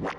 you